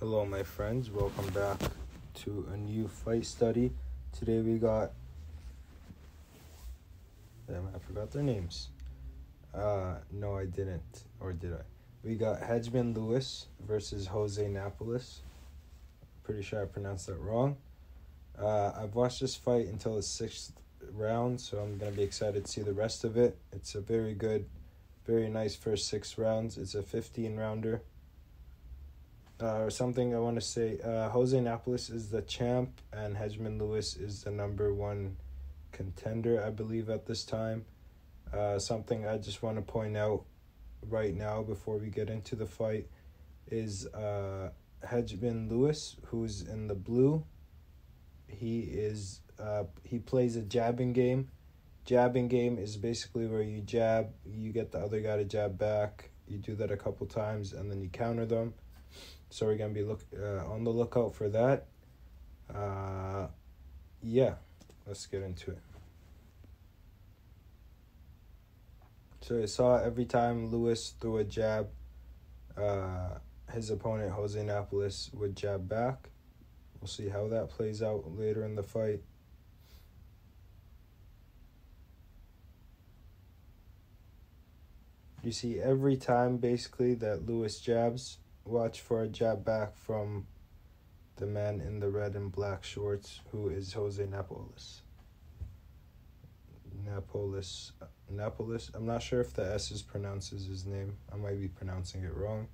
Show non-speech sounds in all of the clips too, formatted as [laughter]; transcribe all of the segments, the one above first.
Hello, my friends. Welcome back to a new fight study. Today we got. Damn, I forgot their names. Uh, no, I didn't. Or did I? We got Hedgemon Lewis versus Jose Napoles. Pretty sure I pronounced that wrong. Uh, I've watched this fight until the sixth round, so I'm going to be excited to see the rest of it. It's a very good, very nice first six rounds. It's a 15 rounder uh, or something I want to say. Uh, Jose Napoles is the champ, and Hedgemon Lewis is the number one contender, I believe, at this time. Uh, something I just want to point out right now before we get into the fight is uh, Hedgemon Lewis, who's in the blue. He is uh, he plays a jabbing game. Jabbing game is basically where you jab, you get the other guy to jab back. You do that a couple times, and then you counter them so we're gonna be look uh, on the lookout for that. Uh, yeah, let's get into it. So I saw every time Lewis threw a jab, uh, his opponent Jose Napoles would jab back. We'll see how that plays out later in the fight. You see every time basically that Lewis jabs, watch for a jab back from the man in the red and black shorts, who is Jose Napoles. Napoles, Napoles. I'm not sure if the S is pronounces his name. I might be pronouncing it wrong.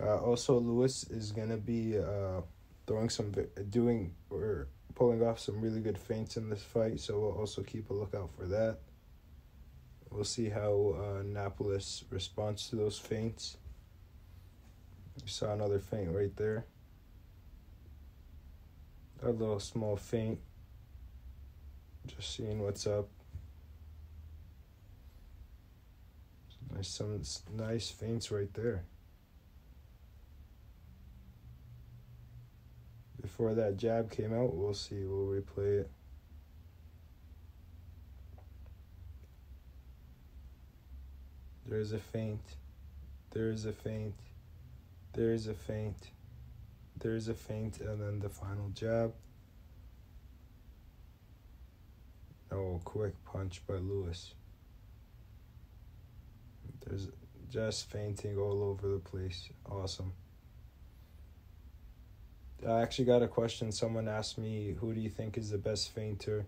Uh, also, Lewis is gonna be uh, throwing some doing or pulling off some really good feints in this fight. So we'll also keep a lookout for that. We'll see how uh, responds to those feints. You saw another feint right there. A little small feint. Just seeing what's up. Nice, some nice feints right there. Before that jab came out. We'll see. We'll replay it. There's a feint. There's a feint. There's a feint. There's a feint, and then the final jab. Oh, quick punch by Lewis. There's just feinting all over the place. Awesome. I actually got a question. Someone asked me, "Who do you think is the best feinter,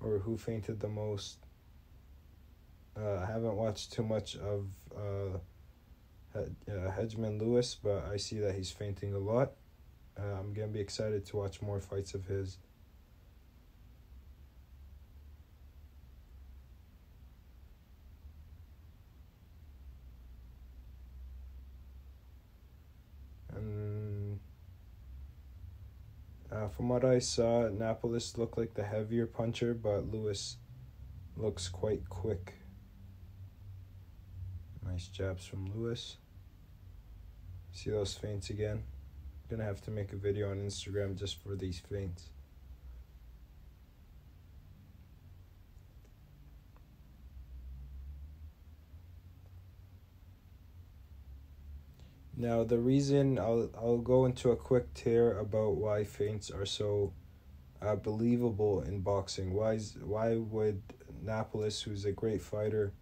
or who feinted the most?" Uh, I haven't watched too much of uh, uh, Hedgemon Lewis, but I see that he's feinting a lot. Uh, I'm gonna be excited to watch more fights of his. Uh, from what I saw, Napoles looked like the heavier puncher, but Lewis looks quite quick. Nice jabs from Lewis. See those feints again? Gonna have to make a video on Instagram just for these feints. Now, the reason I'll I'll go into a quick tear about why feints are so uh, believable in boxing. Why is, why would Napoles, who's a great fighter,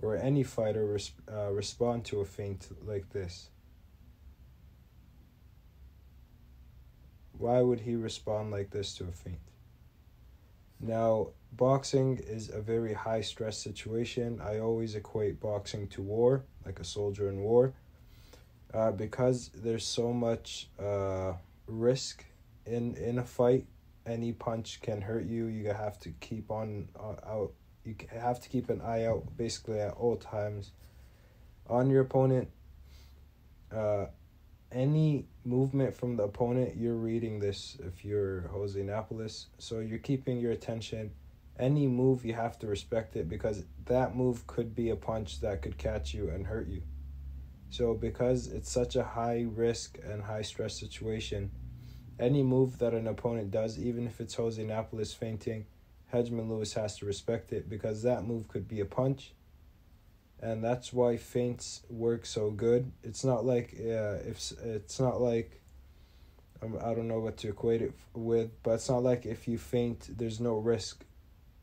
or any fighter, res, uh, respond to a feint like this? Why would he respond like this to a feint? Now, boxing is a very high stress situation. I always equate boxing to war, like a soldier in war uh, because there's so much uh, risk in in a fight. Any punch can hurt you. You have to keep on uh, out. You have to keep an eye out basically at all times on your opponent. Uh, any movement from the opponent, you're reading this if you're Jose Napoles So you're keeping your attention. Any move, you have to respect it because that move could be a punch that could catch you and hurt you. So because it's such a high risk and high stress situation, Any move that an opponent does, even if it's Jose Napoles feinting, Hedgemon Lewis has to respect it because that move could be a punch. And that's why feints work so good. It's not like uh, if it's not like um, I don't know what to equate it with, but it's not like if you feint, there's no risk.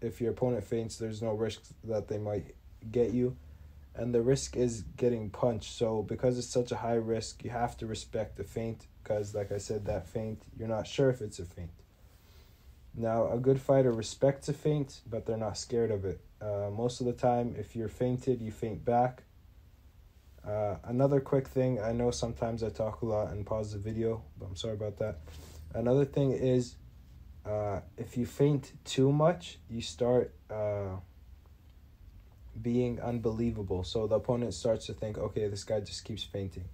If your opponent feints, there's no risk that they might get you and the risk is getting punched. So because it's such a high risk, you have to respect the feint because, like I said, that feint you're not sure if it's a feint. Now, a good fighter respects a feint, but they're not scared of it. Uh, most of the time, if you're feinted, you feint back. Uh, another quick thing, I know sometimes I talk a lot and pause the video, but I'm sorry about that. Another thing is, uh, if you feint too much, you start uh, being unbelievable. So the opponent starts to think, okay, this guy just keeps feinting.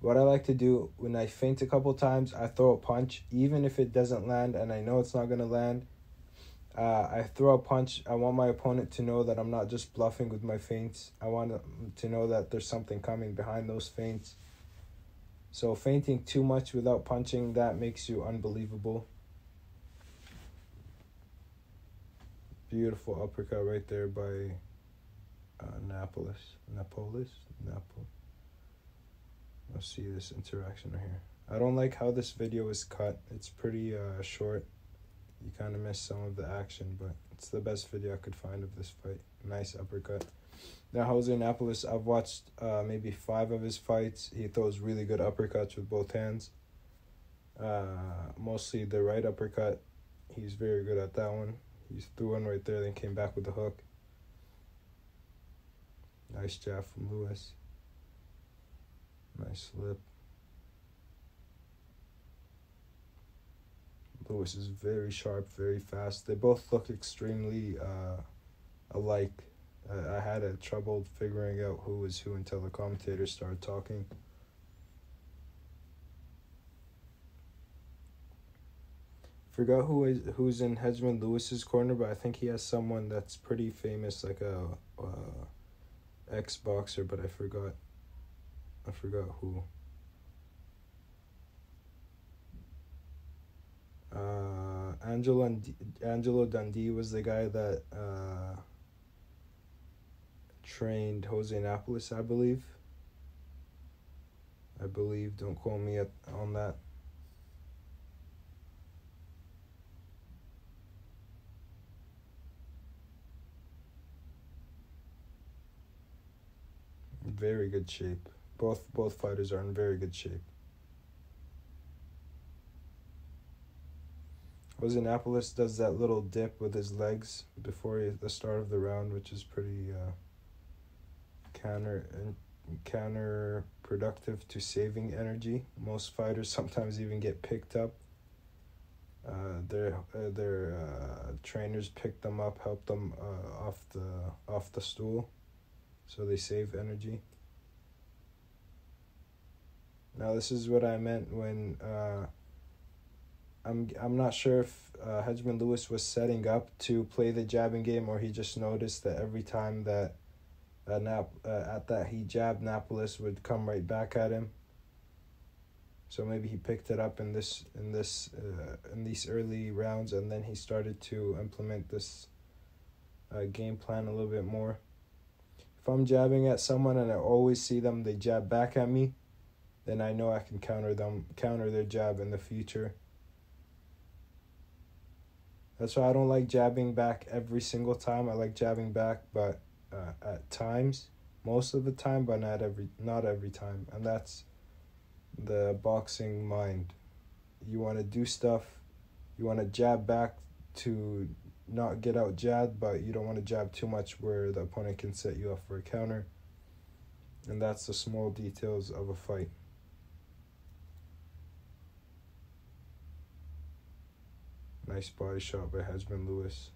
What I like to do when I feint a couple times, I throw a punch, even if it doesn't land and I know it's not going to land. Uh, I throw a punch. I want my opponent to know that I'm not just bluffing with my feints. I want to know that there's something coming behind those feints. So feinting too much without punching, that makes you unbelievable. Beautiful uppercut right there by Napoles, Napoles, Naples. Let's see this interaction right here. I don't like how this video is cut. It's pretty uh, short. You kind of miss some of the action, but it's the best video I could find of this fight. Nice uppercut. Now Jose Napoles, I've watched uh, maybe five of his fights. He throws really good uppercuts with both hands. Uh, mostly the right uppercut. He's very good at that one. He threw one right there, then came back with the hook. Nice jab from Lewis. Nice slip. Lewis is very sharp, very fast. They both look extremely uh, alike. I had a trouble figuring out who was who until the commentators started talking. Forgot who is who's in Hedgemon Lewis's corner, but I think he has someone that's pretty famous, like a. Uh, ex boxer, but I forgot. I forgot who. Uh, Angelo and Angelo Dundee was the guy that uh, trained Jose Napoles, I believe. I believe. Don't quote me at, on that. Very good shape. Both both fighters are in very good shape. Napoles does that little dip with his legs before he, the start of the round, which is pretty uh, counter and counterproductive to saving energy. Most fighters [laughs] sometimes even get picked up. Uh, their uh, their uh, trainers pick them up, help them uh, off the off the stool so they save energy. Now this is what I meant when uh, I'm I'm not sure if uh, Hedgemon Lewis was setting up to play the jabbing game or he just noticed that every time that uh, Nap uh, at that he jabbed Napoles would come right back at him. So maybe he picked it up in this in this uh, in these early rounds and then he started to implement this uh, game plan a little bit more. I'm jabbing at someone and I always see them, they jab back at me, then I know I can counter them, counter their jab in the future. That's why I don't like jabbing back every single time. I like jabbing back, but uh, at times, most of the time, but not every not every time. And that's the boxing mind. You want to do stuff, you want to jab back to not get out jabbed, but you don't want to jab too much where the opponent can set you up for a counter. And that's the small details of a fight. Nice body shot by Hedgemon Lewis.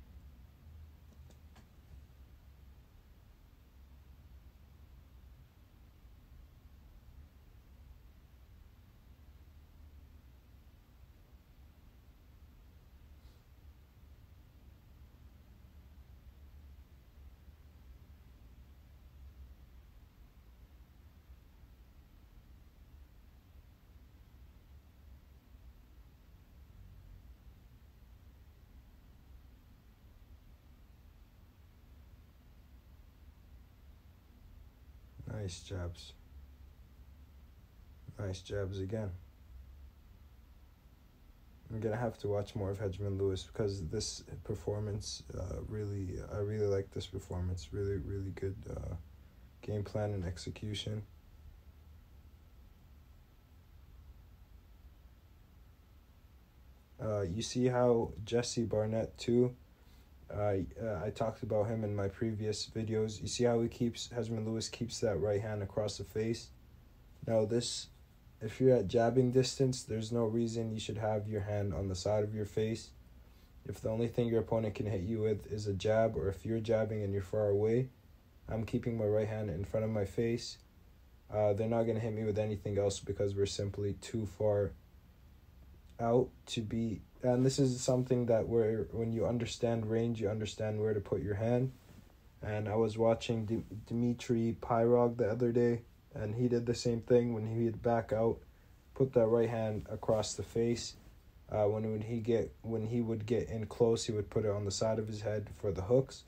Nice jabs. Nice jabs again. I'm gonna have to watch more of Hedgemon Lewis because this performance uh, really, I really like this performance. Really, really good uh, game plan and execution. Uh, you see how Jesse Barnett too. Uh, I talked about him in my previous videos. You see how he keeps Hedgemon Lewis keeps that right hand across the face. Now this, if you're at jabbing distance, there's no reason you should have your hand on the side of your face. If the only thing your opponent can hit you with is a jab, or if you're jabbing and you're far away, I'm keeping my right hand in front of my face. Uh, they're not gonna hit me with anything else because we're simply too far out to be and this is something that where when you understand range you understand where to put your hand. And i was watching D- Dmitry Pirog the other day and he did the same thing when he would back out put that right hand across the face. Uh, when when he get when he would get in close he would put it on the side of his head for the hooks.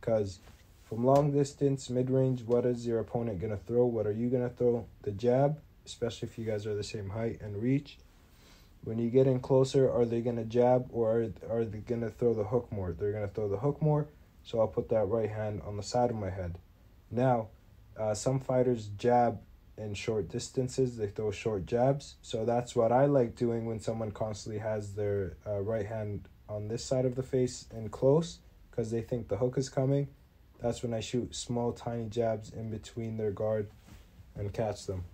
Because from long distance mid range what is your opponent gonna throw? What are you gonna throw? The jab especially if you guys are the same height and reach when you get in closer, are they going to jab or are, are they going to throw the hook more? They're going to throw the hook more, so I'll put that right hand on the side of my head. Now, uh, some fighters jab in short distances, they throw short jabs. So that's what I like doing when someone constantly has their uh, right hand on this side of the face and close because they think the hook is coming. That's when I shoot small, tiny jabs in between their guard and catch them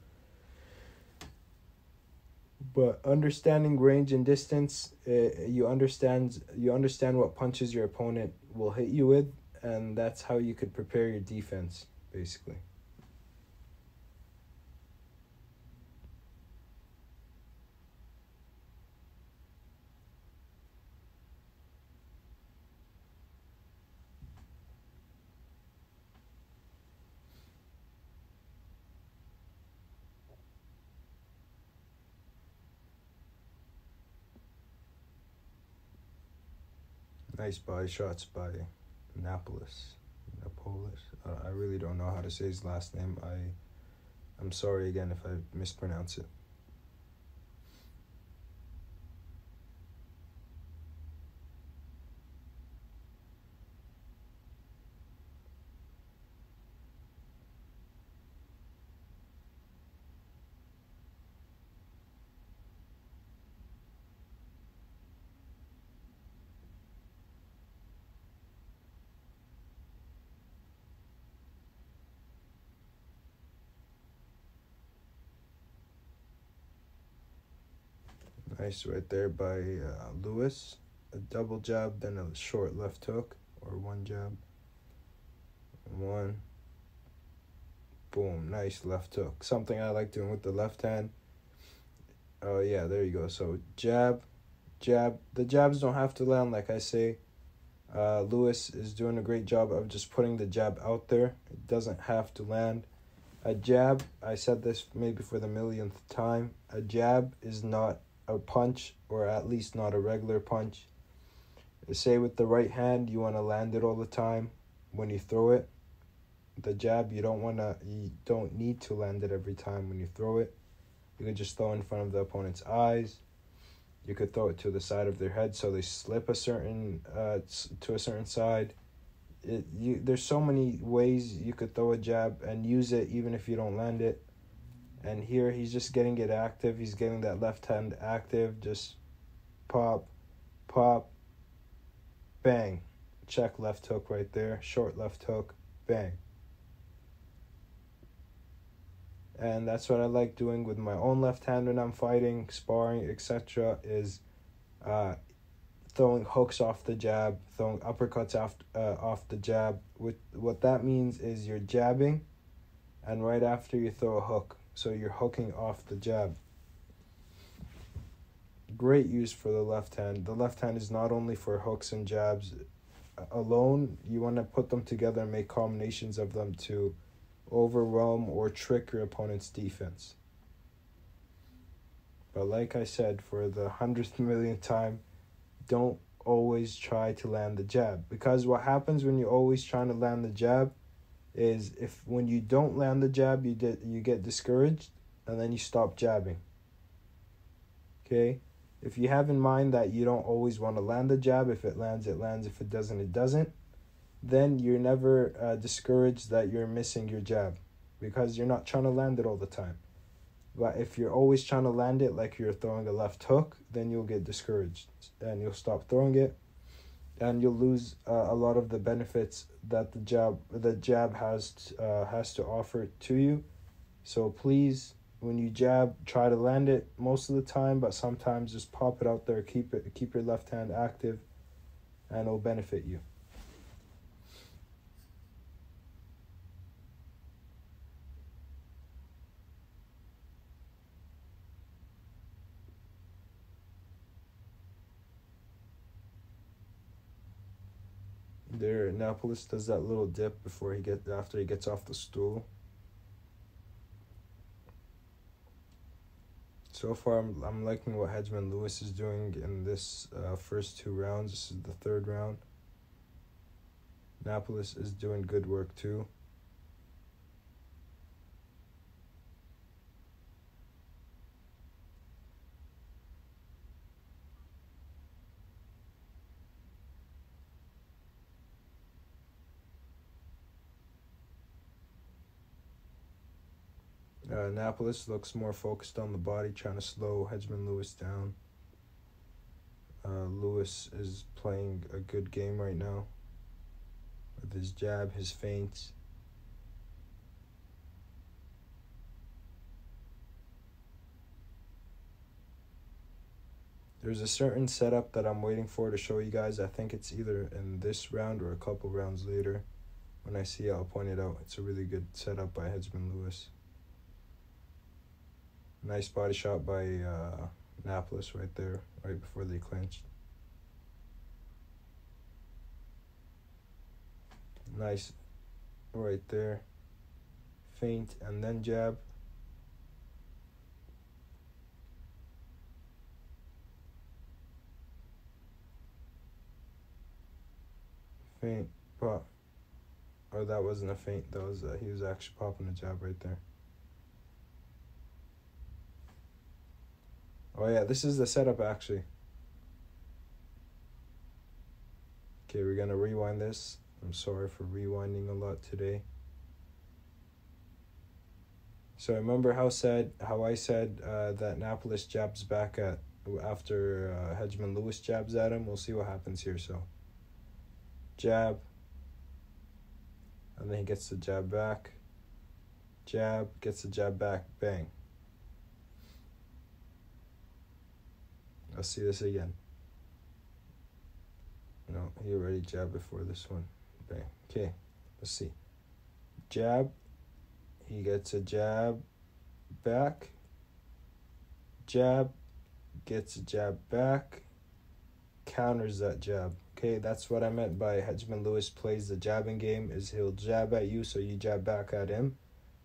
but understanding range and distance uh, you understand you understand what punches your opponent will hit you with and that's how you could prepare your defense basically nice body shots by Napoles. Napoles. Uh, I really don't know how to say his last name. I, I'm sorry again if I mispronounce it. Nice right there by uh, Lewis. A double jab, then a short left hook, or one jab. One. Boom, nice left hook. Something I like doing with the left hand. Oh, yeah, there you go. So, jab, jab. The jabs don't have to land, like I say. Uh, Lewis is doing a great job of just putting the jab out there. It doesn't have to land. A jab, I said this maybe for the millionth time, a jab is not a punch or at least not a regular punch. Say with the right hand, you want to land it all the time when you throw it. The jab, you don't want to, you don't need to land it every time when you throw it. You can just throw in front of the opponent's eyes. You could throw it to the side of their head so they slip a certain uh to a certain side. It you there's so many ways you could throw a jab and use it even if you don't land it. And here he's just getting it active. He's getting that left hand active. Just pop, pop, bang. Check left hook right there. Short left hook, bang. And that's what I like doing with my own left hand when I'm fighting, sparring, etc. Is uh, throwing hooks off the jab, throwing uppercuts off uh, off the jab. With what that means is you're jabbing, and right after you throw a hook so you're hooking off the jab. Great use for the left hand. The left hand is not only for hooks and jabs alone, you want to put them together and make combinations of them to overwhelm or trick your opponent's defense. But like I said, for the hundredth millionth time, don't always try to land the jab. Because what happens when you're always trying to land the jab is if when you don't land the jab, you get you get discouraged, and then you stop jabbing. Okay, if you have in mind that you don't always want to land the jab, if it lands, it lands. If it doesn't, it doesn't. Then you're never uh, discouraged that you're missing your jab, because you're not trying to land it all the time. But if you're always trying to land it like you're throwing a left hook, then you'll get discouraged and you'll stop throwing it and you'll lose uh, a lot of the benefits that the jab the jab has uh, has to offer to you. So please, when you jab, try to land it most of the time, but sometimes just pop it out there. Keep it keep your left hand active, and it'll benefit you. There Napoles does that little dip before he get after he gets off the stool. So far, I'm, I'm liking what Hedgemon Lewis is doing in this uh, first two rounds. This is the third round. Napoles is doing good work too. Uh, Napoles looks more focused on the body, trying to slow Hedgemon Lewis down. Uh, Lewis is playing a good game right now with his jab, his feints. There's a certain setup that I'm waiting for to show you guys. I think it's either in this round or a couple rounds later. When I see it, I'll point it out. It's a really good setup by Hedgemon Lewis. Nice body shot by uh, Napoles right there, right before they clinched. Nice right there. Feint and then jab. Feint, pop. Or that wasn't a feint. That was uh, he was actually popping a jab right there. Oh yeah, this is the setup actually. Okay, we're gonna rewind this. I'm sorry for rewinding a lot today. So remember how said how I said uh, that Napoles jabs back at after uh, Hedgemon Lewis jabs at him. We'll see what happens here. So jab, and then he gets the jab back. Jab gets the jab back. Bang. Let's see this again. No, he already jabbed before this one. Bang. Okay, let's see. Jab. He gets a jab back. Jab. Gets a jab back. Counters that jab. Okay, that's what I meant by Hedgemon Lewis plays the jabbing game is he'll jab at you so you jab back at him.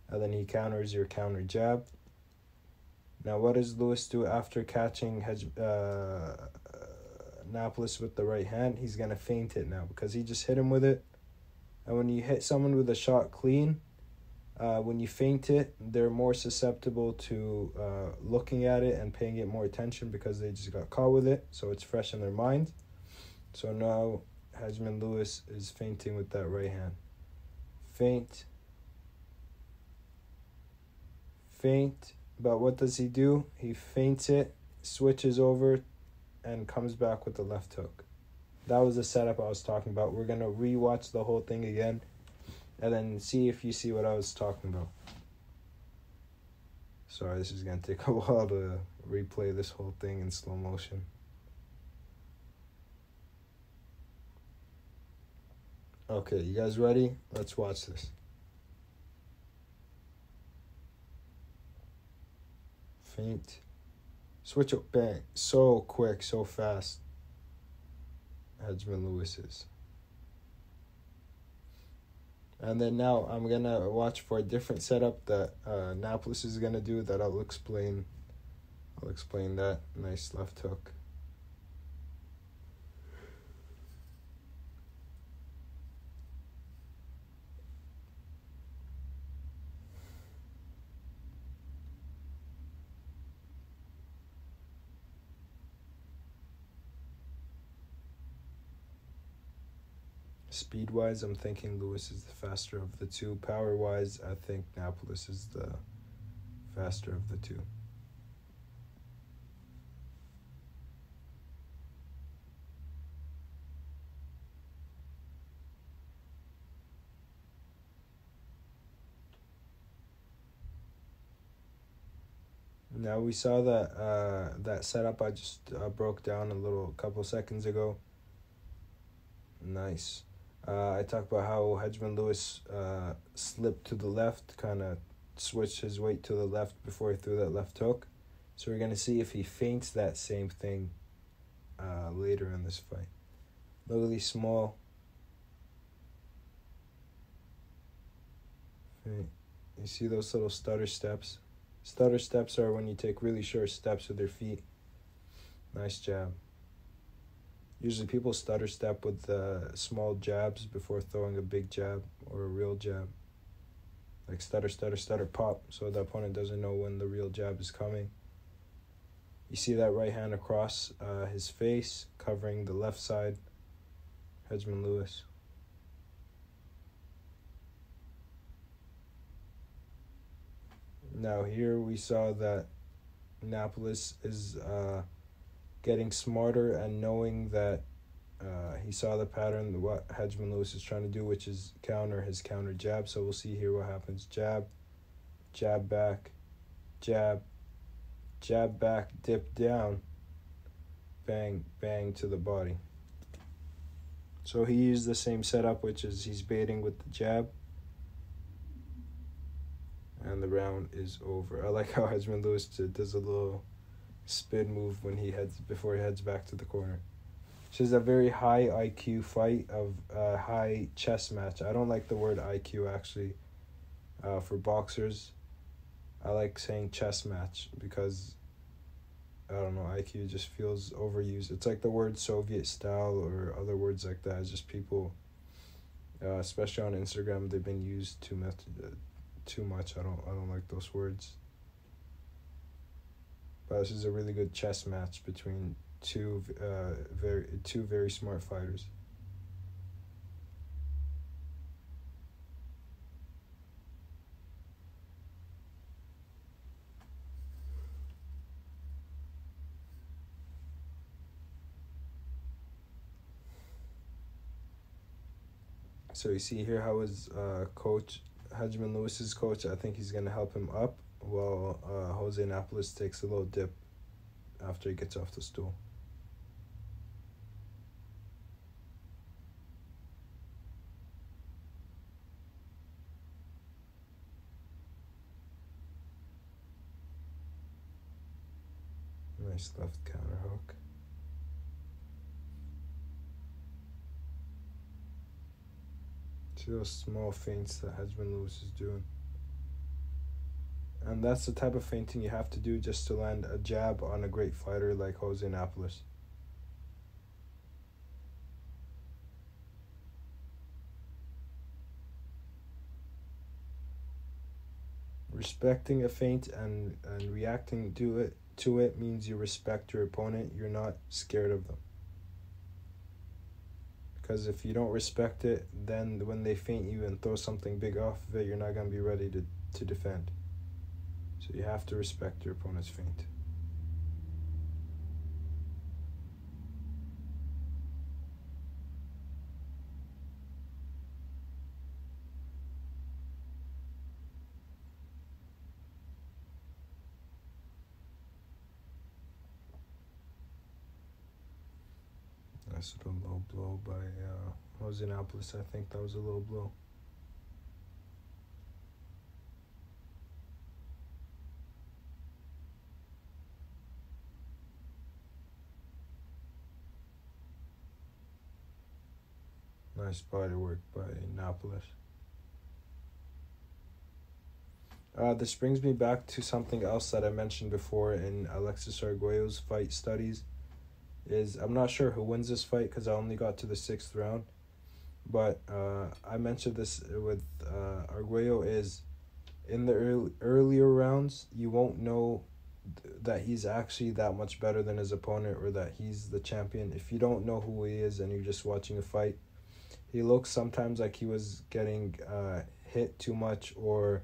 And then he counters your counter jab. Now, what does Lewis do after catching Hedge, uh, Napoles with the right hand? He's going to feint it now because he just hit him with it. And when you hit someone with a shot clean, uh, when you feint it, they're more susceptible to uh, looking at it and paying it more attention because they just got caught with it. So it's fresh in their mind. So now Hedgemon Lewis is feinting with that right hand. Feint. Feint but what does he do? He feints it, switches over, and comes back with the left hook. That was the setup I was talking about. We're gonna rewatch the whole thing again, and then see if you see what I was talking about. Sorry, this is gonna take a [laughs] while to replay this whole thing in slow motion. Okay, you guys ready? Let's watch this. Feint. Switch up bang. So quick, so fast. Hedgemon Lewis is. And then now I'm gonna watch for a different setup that uh, is gonna do that I'll explain. I'll explain that. Nice left hook. Speed wise, I'm thinking Lewis is the faster of the two. Power wise, I think Napoles is the faster of the two. Now we saw that uh, that setup I just uh, broke down a little couple seconds ago. Nice. Uh, I talked about how Hedgemon Lewis uh, slipped to the left, kind of switched his weight to the left before he threw that left hook. So we're gonna see if he feints that same thing uh, later in this fight. Lily small. You see those little stutter steps? Stutter steps are when you take really short steps with your feet. Nice jab. Usually people stutter step with uh, small jabs before throwing a big jab or a real jab. Like stutter, stutter, stutter, pop, so the opponent doesn't know when the real jab is coming. You see that right hand across uh, his face, covering the left side. Hedgemon Lewis. Now here we saw that Napoles is uh, getting smarter and knowing that uh, he saw the pattern what Hedgemon Lewis is trying to do, which is counter his counter jab. So we'll see here what happens. Jab, jab back, jab, jab back, dip down, bang, bang to the body. So he used the same setup, which is he's baiting with the jab and the round is over. I like how Hedgemon Lewis does a little spin move when he heads before he heads back to the corner. Is a very high IQ fight of a high chess match. I don't like the word IQ actually. Uh, for boxers, I like saying chess match because I don't know IQ just feels overused. It's like the word Soviet style or other words like that. It's just people, uh, especially on Instagram, they've been used too much too much. I don't I don't like those words. But this is a really good chess match between two uh very two very smart fighters. So you see here how his uh, coach Hedgemon Lewis's coach, I think he's going to help him up while uh, Jose Napoles takes a little dip after he gets off the stool. Nice left counter hook. See those small feints that Hedgemon Lewis is doing. And that's the type of feinting you have to do just to land a jab on a great fighter like Jose Napoles. Respecting a feint and, and reacting to it to it means you respect your opponent. You're not scared of them. Because if you don't respect it, then when they feint you and throw something big off of it, you're not going to be ready to, to defend. So you have to respect your opponent's feint. Nice little low blow by uh, Jose Napoles. I think that was a low blow. Body work by Napoles. Uh, this brings me back to something else that I mentioned before in Alexis Arguello's fight studies is I'm not sure who wins this fight because I only got to the sixth round, but uh, I mentioned this with uh, Arguello is in the early, earlier rounds you won't know th- that he's actually that much better than his opponent or that he's the champion if you don't know who he is and you're just watching a fight. He looked sometimes like he was getting uh, hit too much or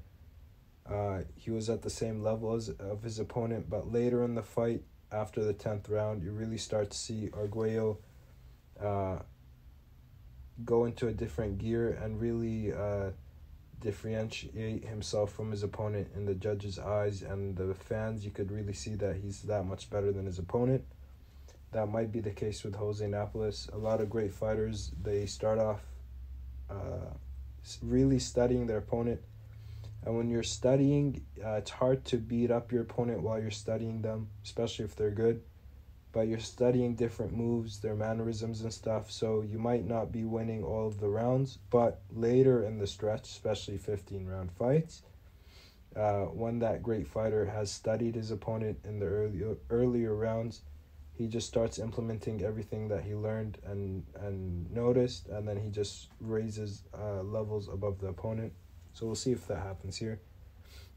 uh, he was at the same level as of his opponent. But later in the fight, after the tenth round, you really start to see Arguello uh, go into a different gear and really uh, differentiate himself from his opponent in the judges' eyes and the fans. You could really see that he's that much better than his opponent. That might be the case with Jose Napoles. A lot of great fighters, they start off uh, really studying their opponent. And when you're studying, uh, it's hard to beat up your opponent while you're studying them, especially if they're good but you're studying different moves, their mannerisms and stuff. So you might not be winning all of the rounds, but later in the stretch, especially 15 round fights, uh, when that great fighter has studied his opponent in the early, earlier rounds, he just starts implementing everything that he learned and, and noticed, and then he just raises uh, levels above the opponent. So we'll see if that happens here.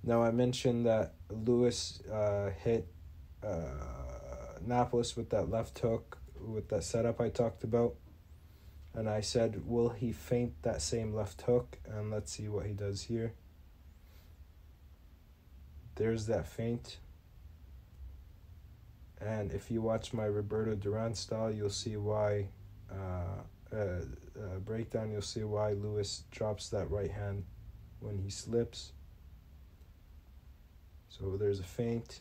Now, I mentioned that Lewis uh, hit. Uh, Napoles with that left hook, with that setup I talked about. And I said, will he feint that same left hook? And let's see what he does here. There's that feint. And if you watch my Roberto Duran style, you'll see why, uh, uh, uh, breakdown, you'll see why Lewis drops that right hand when he slips. So there's a feint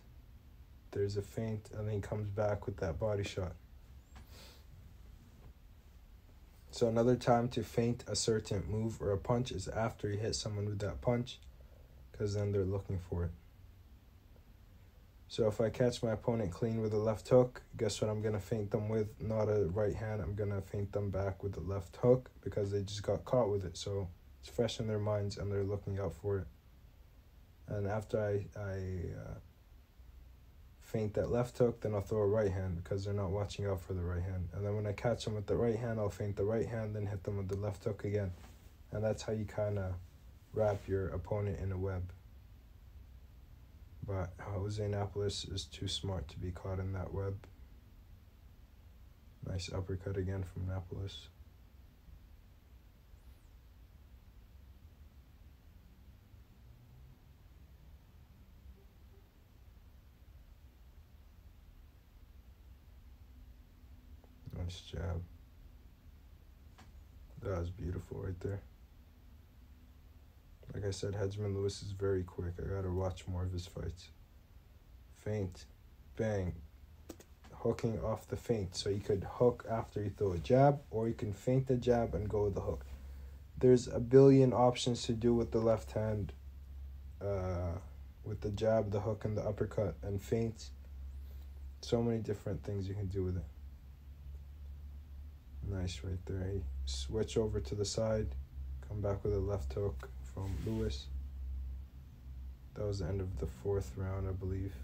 there's a feint, and then he comes back with that body shot. So another time to feint a certain move or a punch is after you hit someone with that punch, because then they're looking for it. So if I catch my opponent clean with a left hook, guess what I'm going to feint them with? Not a right hand. I'm going to feint them back with the left hook because they just got caught with it. So it's fresh in their minds and they're looking out for it. And after I, I uh, feint that left hook, then I'll throw a right hand because they're not watching out for the right hand. And then when I catch them with the right hand, I'll feint the right hand, then hit them with the left hook again. And that's how you kind of wrap your opponent in a web. But Jose is too smart to be caught in that web. Nice uppercut again from Napoles. Nice jab. That was beautiful right there. Like I said, Hedgemon Lewis is very quick. I gotta watch more of his fights. Feint, bang, hooking off the feint. So you could hook after you throw a jab, or you can feint the jab and go with the hook. There's a billion options to do with the left hand, uh, with the jab, the hook, and the uppercut, and feints. So many different things you can do with it. Nice right there. He switch over to the side, come back with a left hook from Lewis. That was the end of the fourth round, I believe.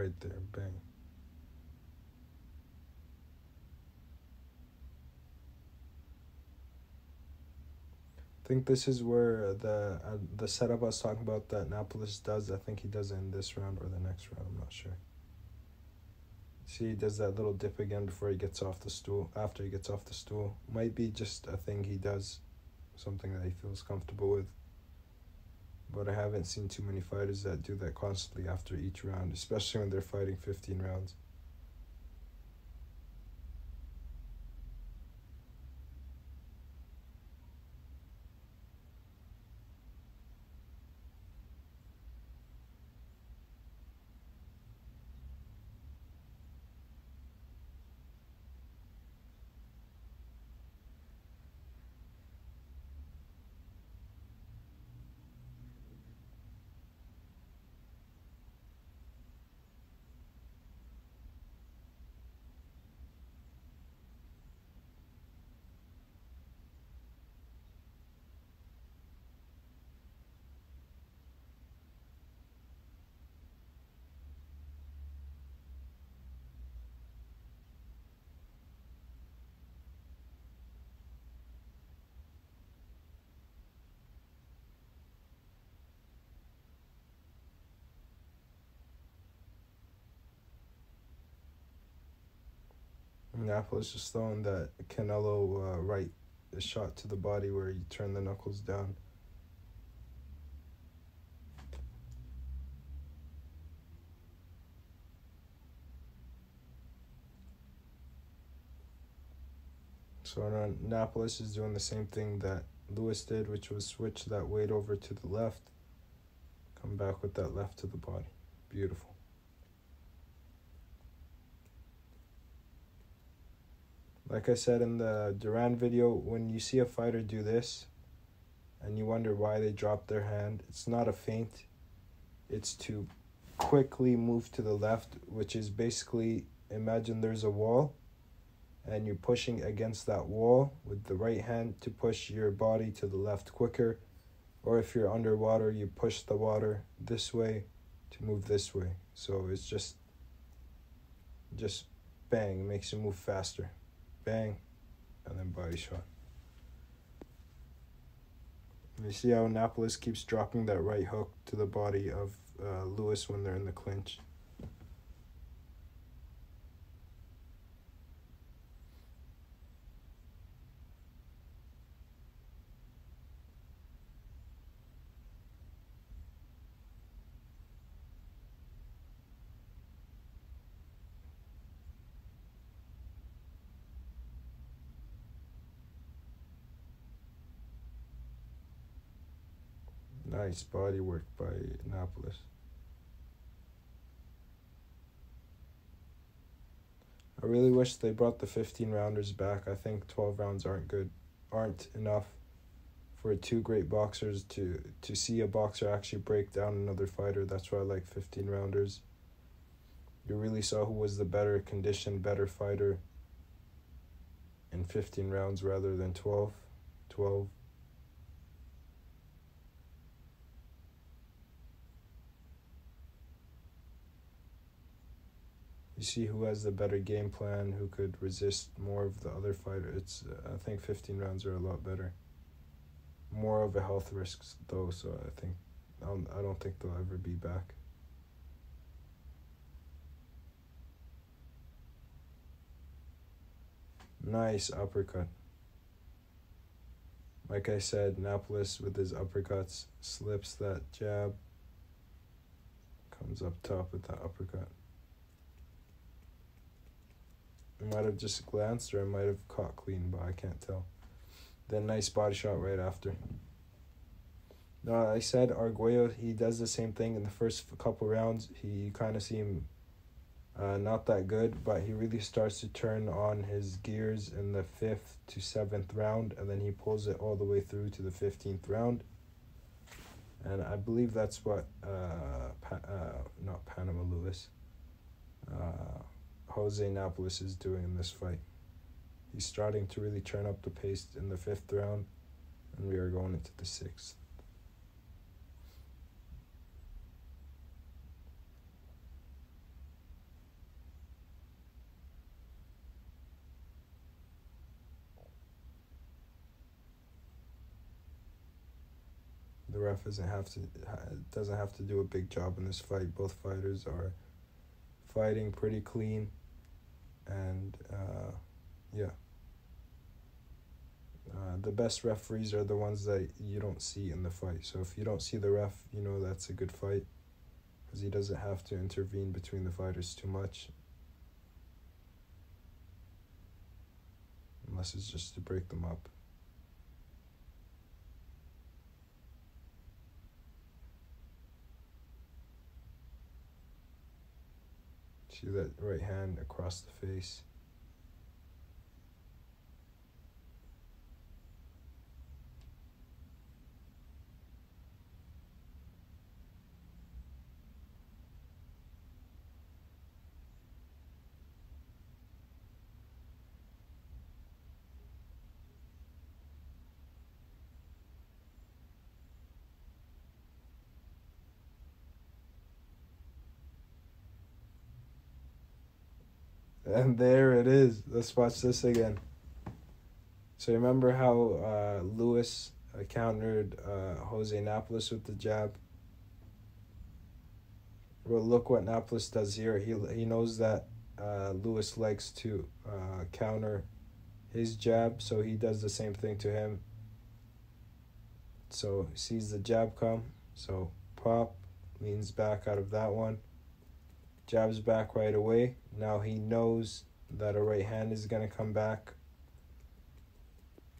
Right there, bang. I think this is where the uh, the setup I was talking about that Napoles does. I think he does it in this round or the next round. I'm not sure. See, he does that little dip again before he gets off the stool. After he gets off the stool, might be just a thing he does, something that he feels comfortable with but I haven't seen too many fighters that do that constantly after each round, especially when they're fighting 15 rounds. Napoles just throwing that Canelo uh, right shot to the body where you turn the knuckles down. So Napoles is doing the same thing that Lewis did, which was switch that weight over to the left. Come back with that left to the body. Beautiful. Like I said in the Duran video, when you see a fighter do this and you wonder why they drop their hand, it's not a feint. It's to quickly move to the left, which is basically imagine there's a wall and you're pushing against that wall with the right hand to push your body to the left quicker. Or if you're underwater, you push the water this way to move this way. So it's just just bang, makes you move faster bang, and then body shot. you see how Napoles keeps dropping that right hook to the body of uh, Lewis when they're in the clinch. Nice body work by Napoles. I really wish they brought the 15 rounders back. I think 12 rounds aren't good, aren't enough for two great boxers to to see a boxer actually break down another fighter. That's why I like 15 rounders. You really saw who was the better conditioned, better fighter in 15 rounds rather than 12. 12 you see who has the better game plan, who could resist more of the other fighter. It's I think 15 rounds are a lot better. More of a health risk though, so I think I'll, I don't think they'll ever be back. Nice uppercut. Like I said, Napoles with his uppercuts slips that jab, comes up top with that uppercut. I might have just glanced or I might have caught clean, but I can't tell. Then nice body shot right after. No, I said Arguello, he does the same thing in the first couple rounds. He kind of seemed uh, not that good, but he really starts to turn on his gears in the fifth to seventh round, and then he pulls it all the way through to the 15th round. And I believe that's what, uh, pa- uh, not Panama Lewis, uh, Jose Napoles is doing in this fight. He's starting to really turn up the pace in the fifth round, and we are going into the sixth. The ref doesn't have to doesn't have to do a big job in this fight. Both fighters are fighting pretty clean and uh, yeah. Uh, the best referees are the ones that you don't see in the fight. So if you don't see the ref, you know that's a good fight because he doesn't have to intervene between the fighters too much. Unless it's just to break them up. See that right hand across the face. And there it is. Let's watch this again. So remember how uh, Lewis countered uh, Jose Napoles with the jab? Well, look what Napoles does here. He he knows that uh, Lewis likes to uh, counter his jab, so he does the same thing to him. So sees the jab come, so pop, leans back out of that one, jabs back right away. Now he knows that a right hand is going to come back,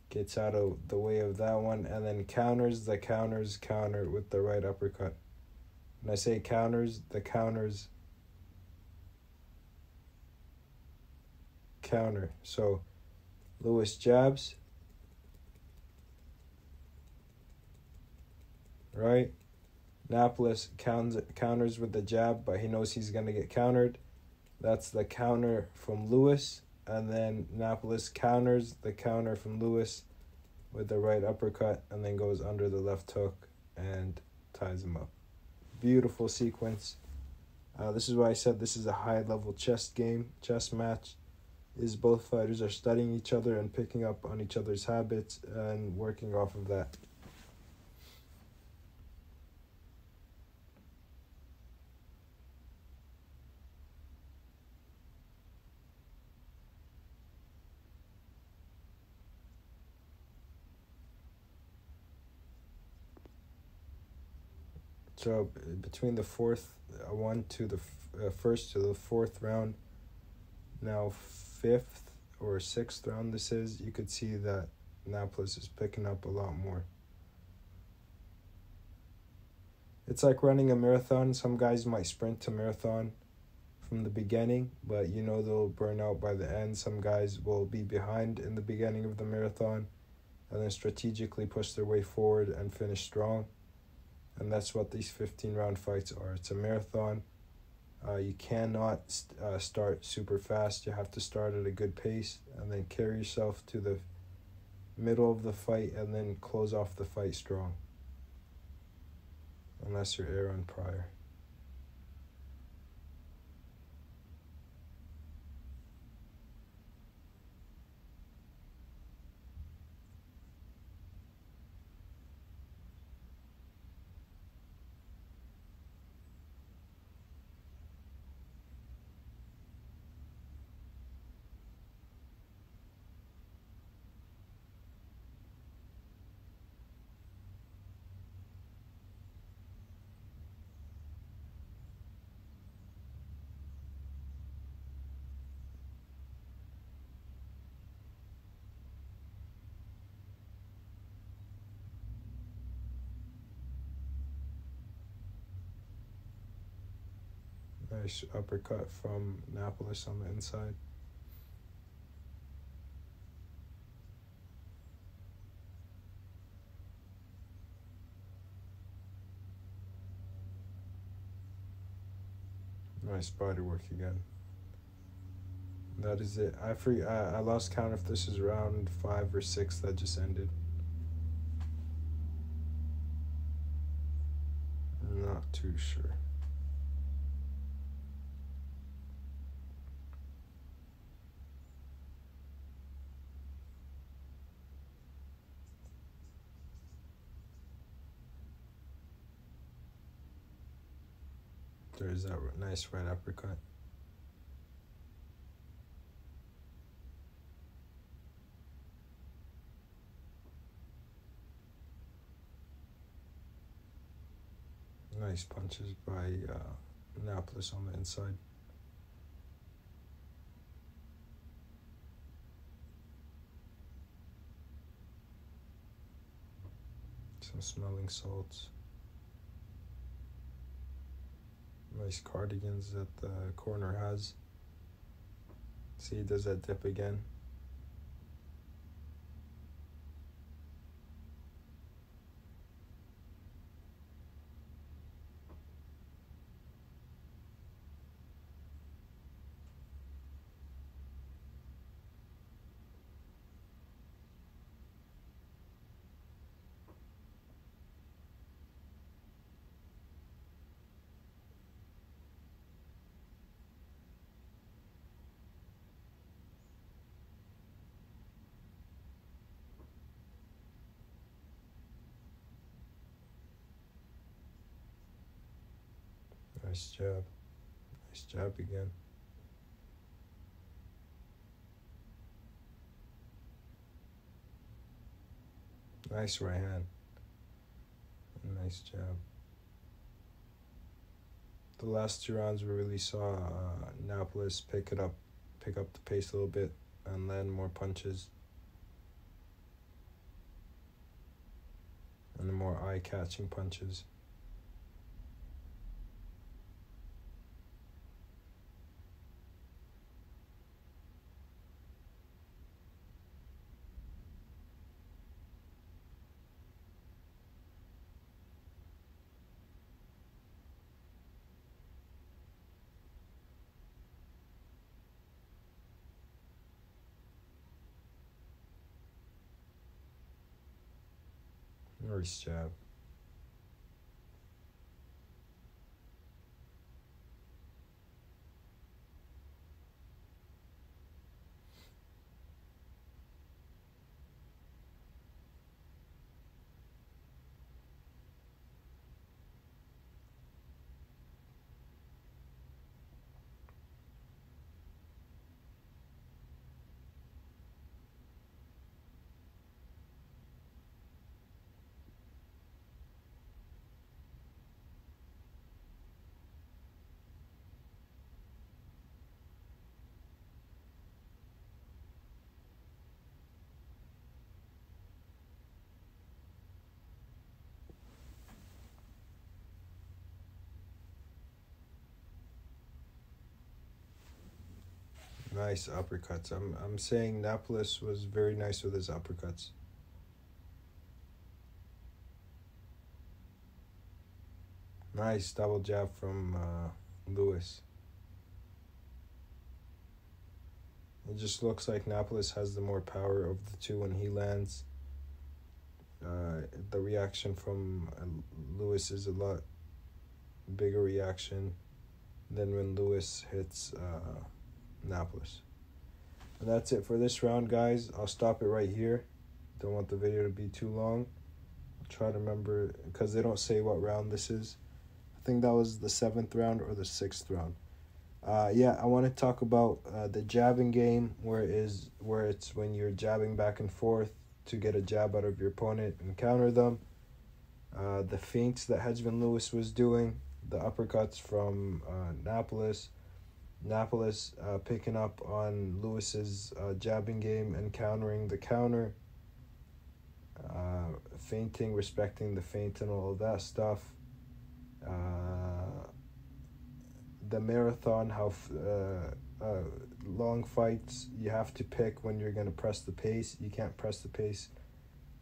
gets out of the way of that one, and then counters the counters counter with the right uppercut. When I say counters, the counters counter. So Lewis jabs. Right? Napoles counters, with the jab, but he knows he's going to get countered. That's the counter from Lewis. And then Napoles counters the counter from Lewis with the right uppercut and then goes under the left hook and ties him up. Beautiful sequence. Uh, this is why I said this is a high level chess game, chess match is both fighters are studying each other and picking up on each other's habits and working off of that. So between the fourth uh, one to the f- uh, first to the fourth round, now fifth or sixth round this is, you could see that Napoles is picking up a lot more. It's like running a marathon. Some guys might sprint to marathon from the beginning, but you know they'll burn out by the end. Some guys will be behind in the beginning of the marathon and then strategically push their way forward and finish strong. And that's what these 15 round fights are. It's a marathon uh, you cannot uh, start super fast. You have to start at a good pace and then carry yourself to the middle of the fight and then close off the fight strong. Unless you're Aaron Pryor. Uppercut from Napoles on the inside. Nice body work again. That is it. I free. I, I lost count if this is round five or six that just ended. Not too sure. There's that nice right uppercut. Nice punches by uh, Napoles on the inside. Some smelling salts. Nice cardigans that the corner has. See, does that dip again. Nice job. Nice job again. Nice right hand. Nice job. The last two rounds we really saw uh, Napoles pick it up, pick up the pace a little bit, and land more punches. And the more eye-catching punches. Nice jab. Nice uppercuts. I'm I'm saying Napoles was very nice with his uppercuts. Nice double jab from uh, Lewis. It just looks like Napoles has the more power of the two when he lands. Uh, the reaction from uh, Lewis is a lot bigger reaction than when Lewis hits uh, Napoles. And that's it for this round, guys. I'll stop it right here. Don't want the video to be too long. I'll try to remember because they don't say what round this is. I think that was the seventh round or the sixth round. Uh, yeah, I want to talk about uh, the jabbing game, where is where it's when you're jabbing back and forth to get a jab out of your opponent and counter them. Uh, the feints that Hedgemon Lewis was doing, the uppercuts from uh, Napoles, Napoles uh, picking up on Lewis's uh, jabbing game and countering the counter, uh, feinting, respecting the feint, and all that stuff. Uh, the marathon, how uh, uh, long fights you have to pick when you're going to press the pace. You can't press the pace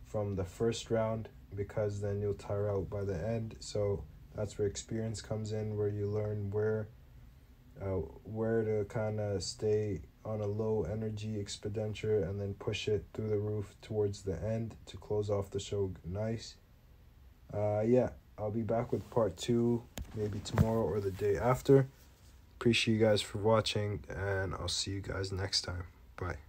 from the first round because then you'll tire out by the end. So that's where experience comes in, where you learn where uh, where to kind of stay on a low energy expenditure and then push it through the roof towards the end to close off the show nice. Uh, yeah, I'll be back with part two maybe tomorrow or the day after. Appreciate you guys for watching, and I'll see you guys next time. Bye.